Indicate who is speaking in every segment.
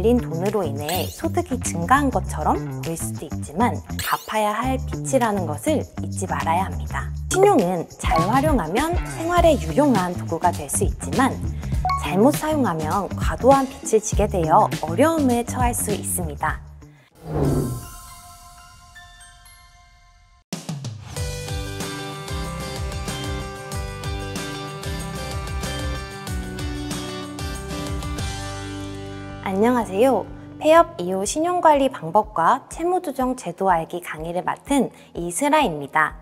Speaker 1: 빌린 돈으로 인해 소득이 증가한 것처럼 보일 수도 있지만 갚아야 할 빚이라는 것을 잊지 말아야 합니다. 신용은 잘 활용하면 생활에 유용한 도구가 될 수 있지만 잘못 사용하면 과도한 빚을 지게 되어 어려움에 처할 수 있습니다. 안녕하세요. 폐업 이후 신용관리 방법과 채무조정 제도 알기 강의를 맡은 이슬아입니다.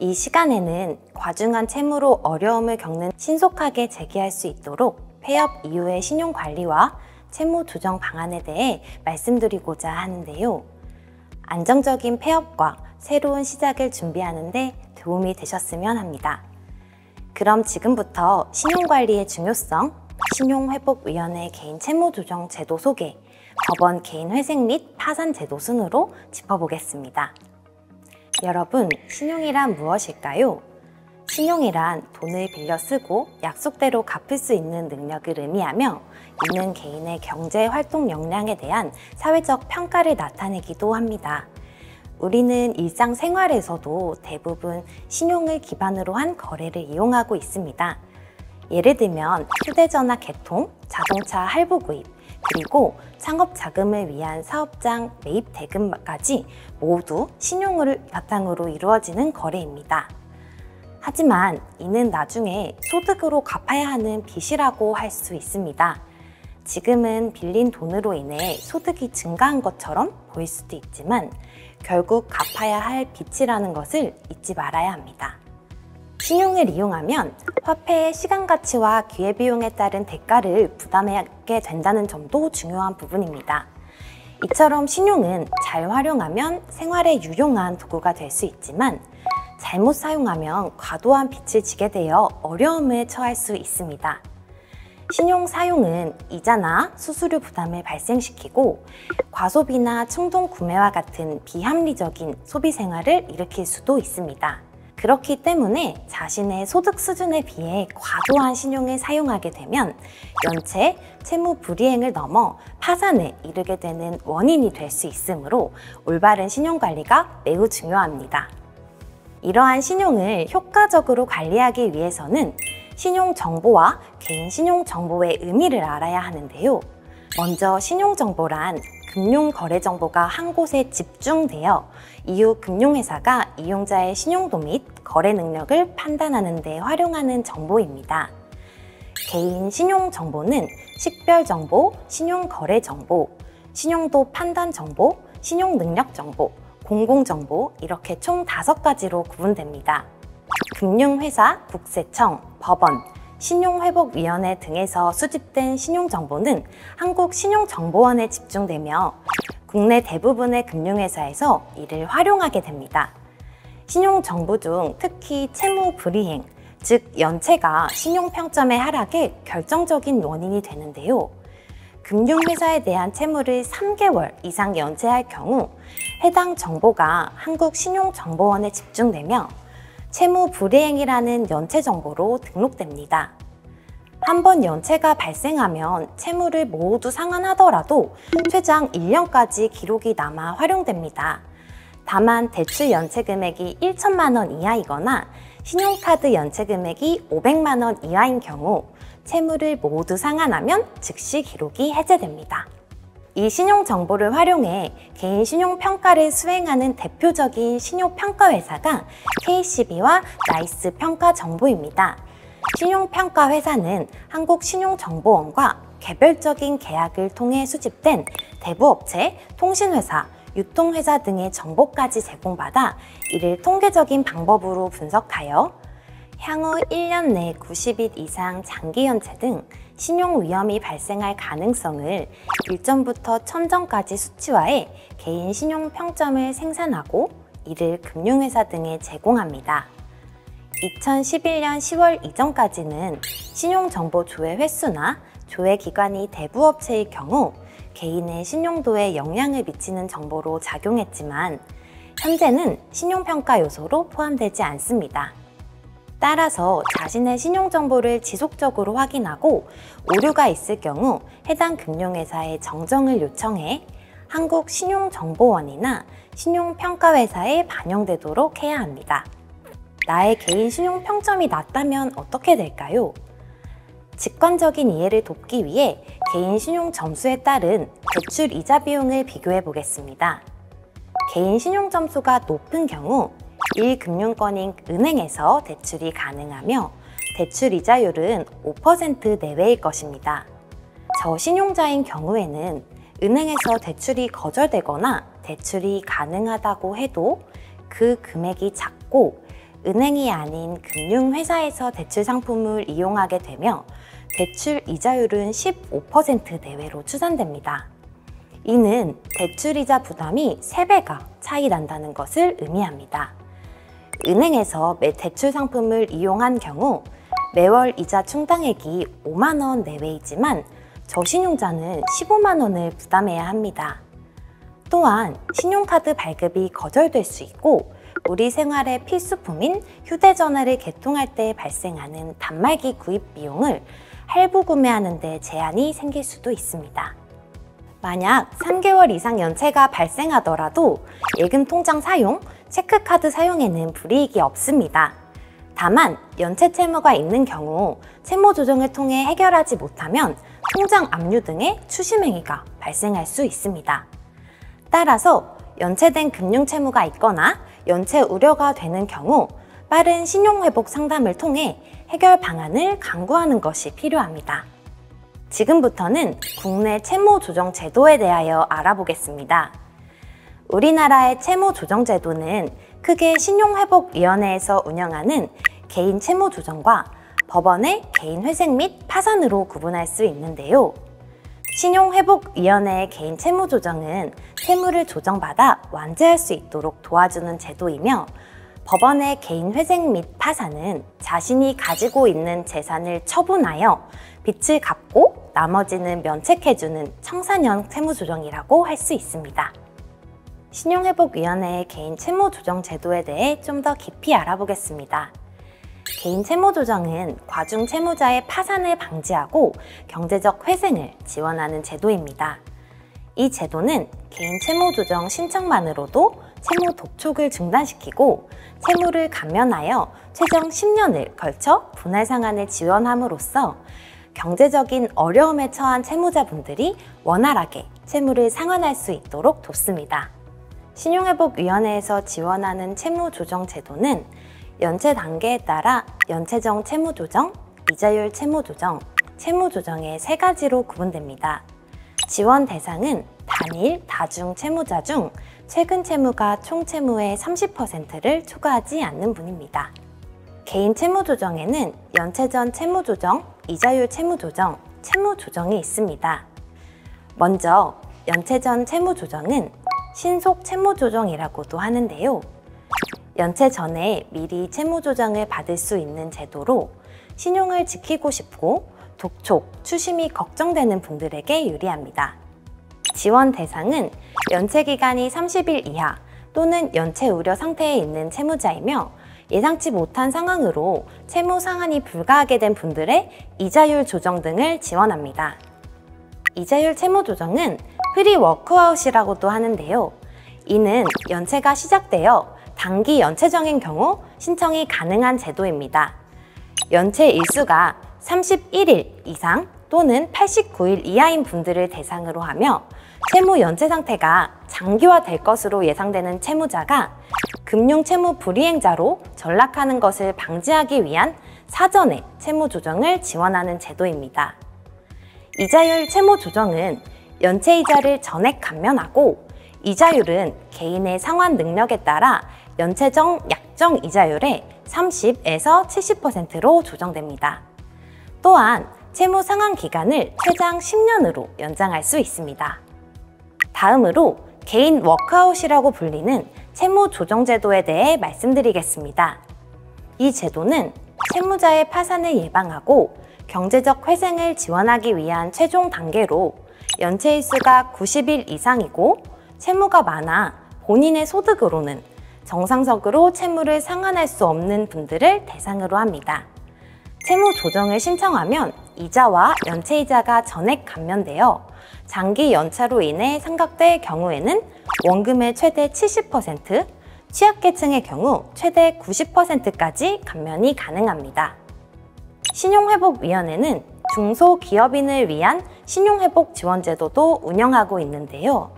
Speaker 1: 이 시간에는 과중한 채무로 어려움을 겪는 신속하게 재개할 수 있도록 폐업 이후의 신용관리와 채무조정 방안에 대해 말씀드리고자 하는데요. 안정적인 폐업과 새로운 시작을 준비하는데 도움이 되셨으면 합니다. 그럼 지금부터 신용관리의 중요성, 신용회복위원회 개인 채무조정 제도 소개, 법원 개인회생 및 파산 제도 순으로 짚어보겠습니다. 여러분, 신용이란 무엇일까요? 신용이란 돈을 빌려 쓰고 약속대로 갚을 수 있는 능력을 의미하며 이는 개인의 경제 활동 역량에 대한 사회적 평가를 나타내기도 합니다. 우리는 일상생활에서도 대부분 신용을 기반으로 한 거래를 이용하고 있습니다. 예를 들면 휴대전화 개통, 자동차 할부 구입, 그리고 창업 자금을 위한 사업장 매입 대금까지 모두 신용을 바탕으로 이루어지는 거래입니다. 하지만 이는 나중에 소득으로 갚아야 하는 빚이라고 할 수 있습니다. 지금은 빌린 돈으로 인해 소득이 증가한 것처럼 보일 수도 있지만 결국 갚아야 할 빚이라는 것을 잊지 말아야 합니다. 신용을 이용하면 화폐의 시간 가치와 기회 비용에 따른 대가를 부담하게 된다는 점도 중요한 부분입니다. 이처럼 신용은 잘 활용하면 생활에 유용한 도구가 될 수 있지만 잘못 사용하면 과도한 빚을 지게 되어 어려움에 처할 수 있습니다. 신용 사용은 이자나 수수료 부담을 발생시키고 과소비나 충동 구매와 같은 비합리적인 소비 생활을 일으킬 수도 있습니다. 그렇기 때문에 자신의 소득 수준에 비해 과도한 신용을 사용하게 되면 연체, 채무 불이행을 넘어 파산에 이르게 되는 원인이 될 수 있으므로 올바른 신용 관리가 매우 중요합니다. 이러한 신용을 효과적으로 관리하기 위해서는 신용 정보와 개인 신용 정보의 의미를 알아야 하는데요. 먼저 신용 정보란 금융 거래 정보가 한 곳에 집중되어 이후 금융회사가 이용자의 신용도 및 거래 능력을 판단하는 데 활용하는 정보입니다. 개인 신용 정보는 식별 정보, 신용 거래 정보, 신용도 판단 정보, 신용 능력 정보, 공공 정보 이렇게 총 다섯 가지로 구분됩니다. 금융회사, 국세청, 법원, 신용회복위원회 등에서 수집된 신용정보는 한국신용정보원에 집중되며 국내 대부분의 금융회사에서 이를 활용하게 됩니다. 신용정보 중 특히 채무 불이행, 즉 연체가 신용평점의 하락에 결정적인 원인이 되는데요. 금융회사에 대한 채무를 3개월 이상 연체할 경우 해당 정보가 한국신용정보원에 집중되며 채무 불이행이라는 연체 정보로 등록됩니다. 한번 연체가 발생하면 채무를 모두 상환하더라도 최장 1년까지 기록이 남아 활용됩니다. 다만 대출 연체 금액이 1천만 원 이하이거나 신용카드 연체 금액이 500만 원 이하인 경우 채무를 모두 상환하면 즉시 기록이 해제됩니다. 이 신용 정보를 활용해 개인 신용 평가를 수행하는 대표적인 신용 평가 회사가 KCB와 NICE 평가 정보입니다. 신용 평가 회사는 한국 신용정보원과 개별적인 계약을 통해 수집된 대부업체, 통신회사, 유통회사 등의 정보까지 제공받아 이를 통계적인 방법으로 분석하여 향후 1년 내 90일 이상 장기 연체 등 신용 위험이 발생할 가능성을 1점부터 1000점까지 수치화해 개인 신용 평점을 생산하고 이를 금융회사 등에 제공합니다. 2011년 10월 이전까지는 신용정보 조회 횟수나 조회 기관이 대부업체의 경우 개인의 신용도에 영향을 미치는 정보로 작용했지만 현재는 신용평가 요소로 포함되지 않습니다. 따라서 자신의 신용정보를 지속적으로 확인하고 오류가 있을 경우 해당 금융회사에 정정을 요청해 한국신용정보원이나 신용평가회사에 반영되도록 해야 합니다. 나의 개인 신용평점이 낮다면 어떻게 될까요? 직관적인 이해를 돕기 위해 개인 신용 점수에 따른 대출 이자 비용을 비교해 보겠습니다. 개인 신용 점수가 높은 경우 1금융권인 은행에서 대출이 가능하며 대출 이자율은 5% 내외일 것입니다. 저신용자인 경우에는 은행에서 대출이 거절되거나 대출이 가능하다고 해도 그 금액이 작고 은행이 아닌 금융회사에서 대출 상품을 이용하게 되며 대출 이자율은 15% 내외로 추산됩니다. 이는 대출이자 부담이 3배가 차이 난다는 것을 의미합니다. 은행에서 매 대출 상품을 이용한 경우 매월 이자 충당액이 5만 원 내외이지만 저신용자는 15만 원을 부담해야 합니다. 또한 신용카드 발급이 거절될 수 있고 우리 생활의 필수품인 휴대전화를 개통할 때 발생하는 단말기 구입 비용을 할부 구매하는 데 제한이 생길 수도 있습니다. 만약 3개월 이상 연체가 발생하더라도 예금 통장 사용, 체크카드 사용에는 불이익이 없습니다. 다만 연체 채무가 있는 경우 채무 조정을 통해 해결하지 못하면 통장 압류 등의 추심 행위가 발생할 수 있습니다. 따라서 연체된 금융 채무가 있거나 연체 우려가 되는 경우 빠른 신용회복 상담을 통해 해결 방안을 강구하는 것이 필요합니다. 지금부터는 국내 채무 조정 제도에 대하여 알아보겠습니다. 우리나라의 채무 조정 제도는 크게 신용회복위원회에서 운영하는 개인 채무 조정과 법원의 개인 회생 및 파산으로 구분할 수 있는데요. 신용회복위원회의 개인 채무 조정은 채무를 조정받아 완제할 수 있도록 도와주는 제도이며 법원의 개인 회생 및 파산은 자신이 가지고 있는 재산을 처분하여 빚을 갚고 나머지는 면책해주는 청산형 채무조정이라고 할 수 있습니다. 신용회복위원회의 개인 채무조정 제도에 대해 좀 더 깊이 알아보겠습니다. 개인 채무조정은 과중 채무자의 파산을 방지하고 경제적 회생을 지원하는 제도입니다. 이 제도는 개인 채무조정 신청만으로도 채무 독촉을 중단시키고 채무를 감면하여 최종 10년을 걸쳐 분할 상환을 지원함으로써 경제적인 어려움에 처한 채무자분들이 원활하게 채무를 상환할 수 있도록 돕습니다. 신용회복위원회에서 지원하는 채무조정 제도는 연체 단계에 따라 연체정 채무조정, 이자율 채무조정, 채무조정의 세 가지로 구분됩니다. 지원 대상은 단일, 다중 채무자 중 최근 채무가 총 채무의 30%를 초과하지 않는 분입니다. 개인 채무조정에는 연체전 채무조정, 이자율 채무 조정, 채무 조정이 있습니다. 먼저 연체전 채무 조정은 신속 채무 조정이라고도 하는데요. 연체 전에 미리 채무 조정을 받을 수 있는 제도로 신용을 지키고 싶고 독촉, 추심이 걱정되는 분들에게 유리합니다. 지원 대상은 연체 기간이 30일 이하 또는 연체 우려 상태에 있는 채무자이며 예상치 못한 상황으로 채무 상환이 불가하게 된 분들의 이자율 조정 등을 지원합니다. 이자율 채무 조정은 pre-워크아웃이라고도 하는데요. 이는 연체가 시작되어 단기 연체 중인 경우 신청이 가능한 제도입니다. 연체 일수가 31일 이상 또는 89일 이하인 분들을 대상으로 하며 채무 연체 상태가 장기화될 것으로 예상되는 채무자가 금융 채무 불이행자로 전락하는 것을 방지하기 위한 사전에 채무 조정을 지원하는 제도입니다. 이자율 채무 조정은 연체 이자를 전액 감면하고 이자율은 개인의 상환 능력에 따라 연체정 약정 이자율의 30에서 70%로 조정됩니다. 또한 채무 상환 기간을 최장 10년으로 연장할 수 있습니다. 다음으로 개인 워크아웃이라고 불리는 채무 조정 제도에 대해 말씀드리겠습니다. 이 제도는 채무자의 파산을 예방하고 경제적 회생을 지원하기 위한 최종 단계로 연체일수가 90일 이상이고 채무가 많아 본인의 소득으로는 정상적으로 채무를 상환할 수 없는 분들을 대상으로 합니다. 채무 조정을 신청하면 이자와 연체이자가 전액 감면되어 장기 연차로 인해 상각될 경우에는 원금의 최대 70%, 취약계층의 경우 최대 90%까지 감면이 가능합니다. 신용회복위원회는 중소기업인을 위한 신용회복 지원제도도 운영하고 있는데요.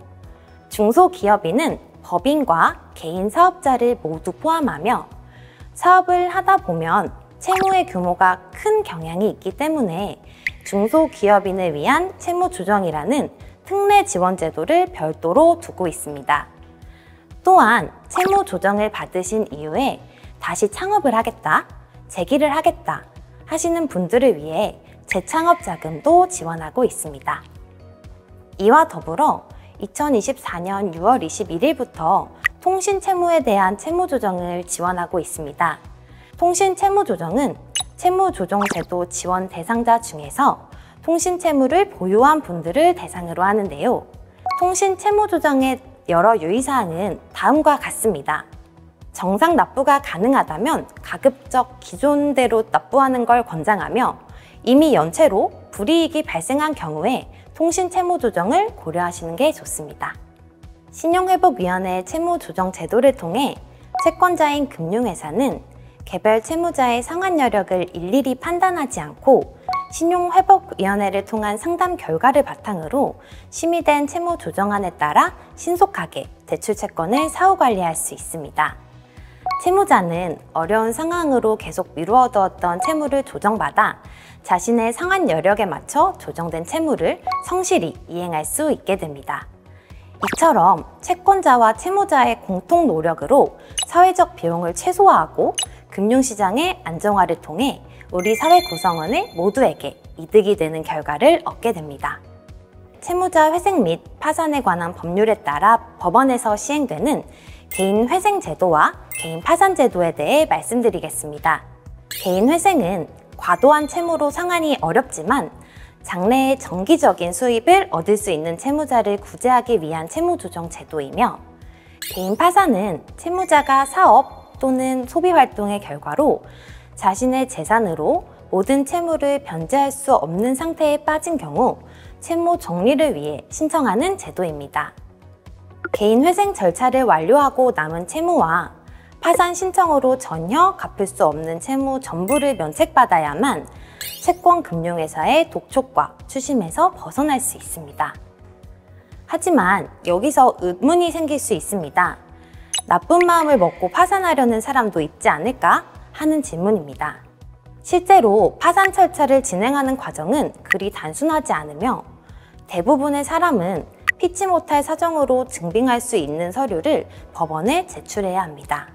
Speaker 1: 중소기업인은 법인과 개인 사업자를 모두 포함하며 사업을 하다 보면 채무의 규모가 큰 경향이 있기 때문에 중소기업인을 위한 채무 조정이라는 특례 지원 제도를 별도로 두고 있습니다. 또한 채무 조정을 받으신 이후에 다시 창업을 하겠다, 재기를 하겠다 하시는 분들을 위해 재창업 자금도 지원하고 있습니다. 이와 더불어 2024년 6월 21일부터 통신 채무에 대한 채무 조정을 지원하고 있습니다. 통신 채무 조정은 채무 조정 제도 지원 대상자 중에서 통신 채무를 보유한 분들을 대상으로 하는데요. 통신 채무 조정의 여러 유의사항은 다음과 같습니다. 정상 납부가 가능하다면 가급적 기존대로 납부하는 걸 권장하며 이미 연체로 불이익이 발생한 경우에 통신 채무 조정을 고려하시는 게 좋습니다. 신용회복위원회 채무 조정 제도를 통해 채권자인 금융회사는 개별 채무자의 상환 여력을 일일이 판단하지 않고 신용회복위원회를 통한 상담 결과를 바탕으로 심의된 채무 조정안에 따라 신속하게 대출 채권을 사후 관리할 수 있습니다. 채무자는 어려운 상황으로 계속 미루어두었던 채무를 조정받아 자신의 상환 여력에 맞춰 조정된 채무를 성실히 이행할 수 있게 됩니다. 이처럼 채권자와 채무자의 공통 노력으로 사회적 비용을 최소화하고 금융시장의 안정화를 통해 우리 사회 구성원의 모두에게 이득이 되는 결과를 얻게 됩니다. 채무자 회생 및 파산에 관한 법률에 따라 법원에서 시행되는 개인 회생 제도와 개인 파산 제도에 대해 말씀드리겠습니다. 개인 회생은 과도한 채무로 상환이 어렵지만 장래에 정기적인 수입을 얻을 수 있는 채무자를 구제하기 위한 채무조정 제도이며 개인 파산은 채무자가 사업 또는 소비 활동의 결과로 자신의 재산으로 모든 채무를 변제할 수 없는 상태에 빠진 경우 채무 정리를 위해 신청하는 제도입니다. 개인 회생 절차를 완료하고 남은 채무와 파산 신청으로 전혀 갚을 수 없는 채무 전부를 면책받아야만 채권 금융회사의 독촉과 추심에서 벗어날 수 있습니다. 하지만 여기서 의문이 생길 수 있습니다. 나쁜 마음을 먹고 파산하려는 사람도 있지 않을까 하는 질문입니다. 실제로 파산 절차를 진행하는 과정은 그리 단순하지 않으며 대부분의 사람은 피치 못할 사정으로 증빙할 수 있는 서류를 법원에 제출해야 합니다.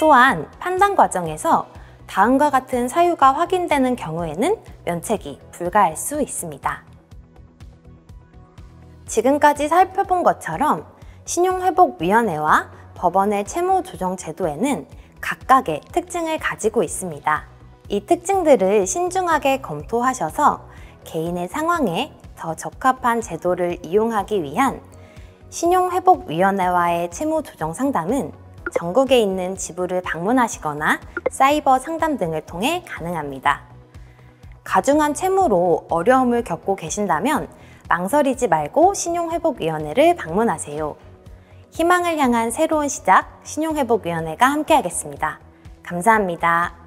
Speaker 1: 또한 판단 과정에서 다음과 같은 사유가 확인되는 경우에는 면책이 불가할 수 있습니다. 지금까지 살펴본 것처럼 신용회복위원회와 법원의 채무 조정 제도에는 각각의 특징을 가지고 있습니다. 이 특징들을 신중하게 검토하셔서 개인의 상황에 더 적합한 제도를 이용하기 위한 신용회복위원회와의 채무 조정 상담은 전국에 있는 지부를 방문하시거나 사이버 상담 등을 통해 가능합니다. 가중한 채무로 어려움을 겪고 계신다면 망설이지 말고 신용회복위원회를 방문하세요. 희망을 향한 새로운 시작 신용회복위원회가 함께하겠습니다. 감사합니다.